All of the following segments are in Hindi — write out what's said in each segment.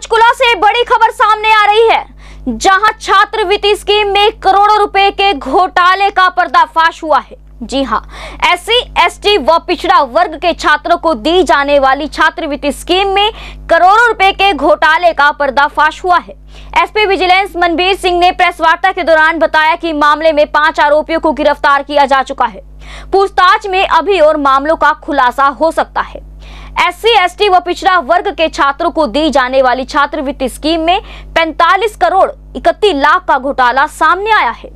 पंचकुला से बड़ी खबर सामने आ रही है, जहाँ छात्रवृत्ति स्कीम में करोड़ों रुपए के घोटाले का पर्दाफाश हुआ है। जी हाँ एससी एसटी व पिछड़ा वर्ग के छात्रों को दी जाने वाली छात्रवृत्ति स्कीम में करोड़ों रुपए के घोटाले का पर्दाफाश हुआ है। एसपी विजिलेंस मनबीर सिंह ने प्रेस वार्ता के दौरान बताया कि मामले में पाँच आरोपियों को गिरफ़्तार किया जा चुका है। पूछताछ में अभी और मामलों का खुलासा हो सकता है। एससी, एसटी व पिछड़ा वर्ग के छात्रों को दी जाने वाली छात्रवृत्ति स्कीम में 45 करोड़ इकतीस लाख का घोटाला सामने आया है।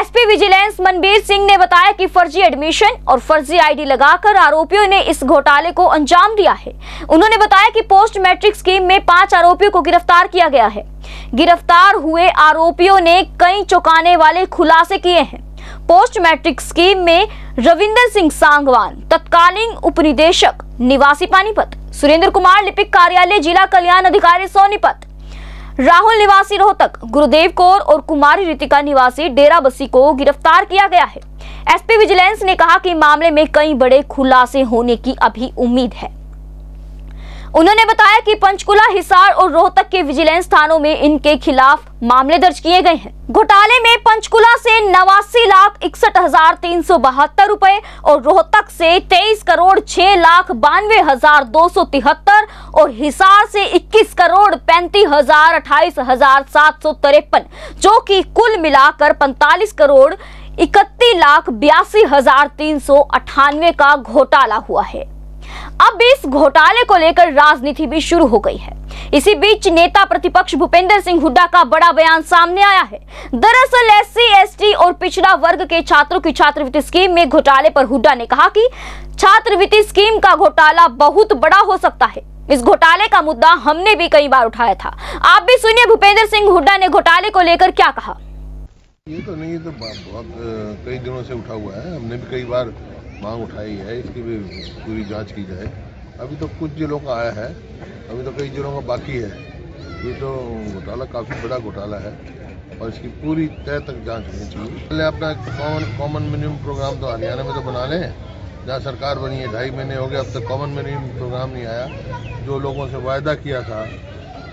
एसपी विजिलेंस मनबीर सिंह ने बताया कि फर्जी एडमिशन और फर्जी आईडी लगाकर आरोपियों ने इस घोटाले को अंजाम दिया है। उन्होंने बताया कि पोस्ट मैट्रिक स्कीम में पाँच आरोपियों को गिरफ़्तार किया गया है। गिरफ़्तार हुए आरोपियों ने कई चौंकाने वाले खुलासे किए हैं। पोस्ट मैट्रिक स्कीम में रविंदर सिंह सांगवान, तत्कालीन उपनिदेशक निवासी पानीपत। सुरेंद्र कुमार लिपिक कार्यालय, जिला कल्याण अधिकारी, सोनीपत। राहुल निवासी रोहतक। गुरुदेव कौर और कुमारी रितिका निवासी डेरा बसी को गिरफ़्तार किया गया है। एसपी विजिलेंस ने कहा कि मामले में कई बड़े खुलासे होने की अभी उम्मीद है। उन्होंने बताया कि पंचकुला, हिसार और रोहतक के विजिलेंस थानों में इनके खिलाफ मामले दर्ज किए गए हैं। घोटाले में पंचकुला से नवासी लाख इकसठ हज़ार तीन सौ बहत्तर रूपए और रोहतक से तेईस करोड़ छह लाख बानवे हज़ार दो सौ तिहत्तर और हिसार से इक्कीस करोड़ पैंतीस हज़ार अट्ठाईस हज़ार सात सौ तिरपन, जो कि कुल मिलाकर पैंतालीस करोड़ इकतीस लाख बयासी हज़ार तीन सौ अट्ठानवे का घोटाला हुआ है। अब इस घोटाले को लेकर राजनीति भी शुरू हो गई है। इसी बीच नेता प्रतिपक्ष भूपेंद्र सिंह हुड्डा का बड़ा बयान सामने आया है। दरअसल एससी, एसटी और पिछड़ा वर्ग के छात्रों की छात्रवृत्ति स्कीम में घोटाले पर हुड्डा ने कहा कि छात्रवृत्ति स्कीम का घोटाला बहुत बड़ा हो सकता है। इस घोटाले का मुद्दा हमने भी कई बार उठाया था। आप भी सुनिए भूपेंद्र सिंह हुड्डा ने घोटाले को लेकर क्या कहा। ये तो नहीं, ये तो बहुत कई दिनों से उठा हुआ है। हमने भी कई बार मांग उठाई है, इसकी भी पूरी जाँच की जाए। अभी तो कुछ जिलों का आया है, अभी तो कई जिलों का बाकी है। ये तो घोटाला काफ़ी बड़ा घोटाला है और इसकी पूरी तय तक जाँच होनी चाहिए। पहले अपना कॉमन कॉमन मिनिमम प्रोग्राम तो हरियाणा में तो बना लें, जहाँ सरकार बनी है, ढाई महीने हो गए, अब तक कॉमन मिनिमम प्रोग्राम नहीं आया। जो लोगों से वायदा किया था,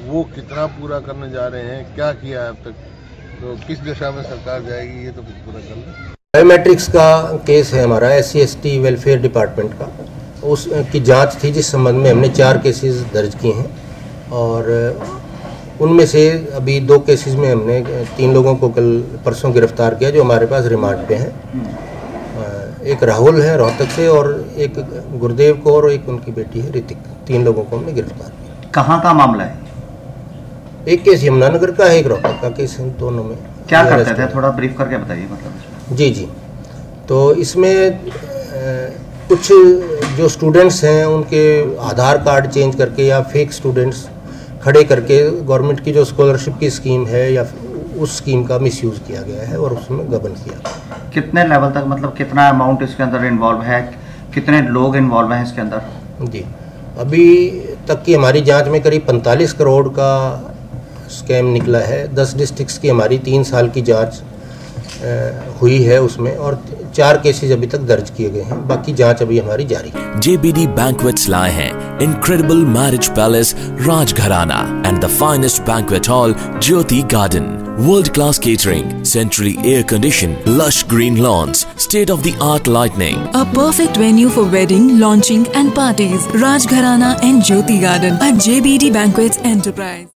वो कितना पूरा करने जा रहे हैं, क्या किया है अब तक तो किस दिशा में सरकार जाएगी, ये तो कुछ पूरा कर लें। बायोमेट्रिक्स का केस है हमारा एस सी वेलफेयर डिपार्टमेंट का। उस की जाँच थी जिस संबंध में हमने चार केसेस दर्ज किए हैं। और उनमें से अभी दो केसेस में हमने तीन लोगों को कल परसों गिरफ़्तार किया जो हमारे पास रिमांड पे हैं। एक राहुल है रोहतक से और एक गुरुदेव को और एक उनकी बेटी है ऋतिक। तीन लोगों को हमने गिरफ़्तार किया। कहाँ का मामला है? एक केस यमुनानगर का है एक रोहतक का केस दोनों में। क्या करते थे? थोड़ा ब्रीफ करके बताइए मतलब। जी जी। तो इसमें कुछ जो स्टूडेंट्स हैं उनके आधार कार्ड चेंज करके या फेक स्टूडेंट्स खड़े करके गवर्नमेंट की जो स्कॉलरशिप की स्कीम है या उस स्कीम का मिसयूज़ किया गया है और उसमें गबन किया कितने लेवल तक मतलब कितना अमाउंट इसके अंदर इन्वॉल्व है? कितने लोग इन्वॉल्व हैं इसके अंदर? जी। अभी तक की हमारी जाँच में करीब पैंतालीस करोड़ का स्कैम निकला है। दस डिस्ट्रिक्ट्स की हमारी तीन साल की जाँच हुई है उसमें और चार केसेस अभी तक दर्ज किए गए हैं बाकी जाँच अभी हमारी जारी है जेबीडी बैंकवेट्स लाए हैं incredible marriage palace Rajgharana and the finest banquet hall Jyoti garden World class catering, centrally air conditioned, lush green lawns, state of the art lighting. A perfect venue for wedding, launching and parties. Rajgharana and Jyoti Garden at JBD Banquets Enterprise.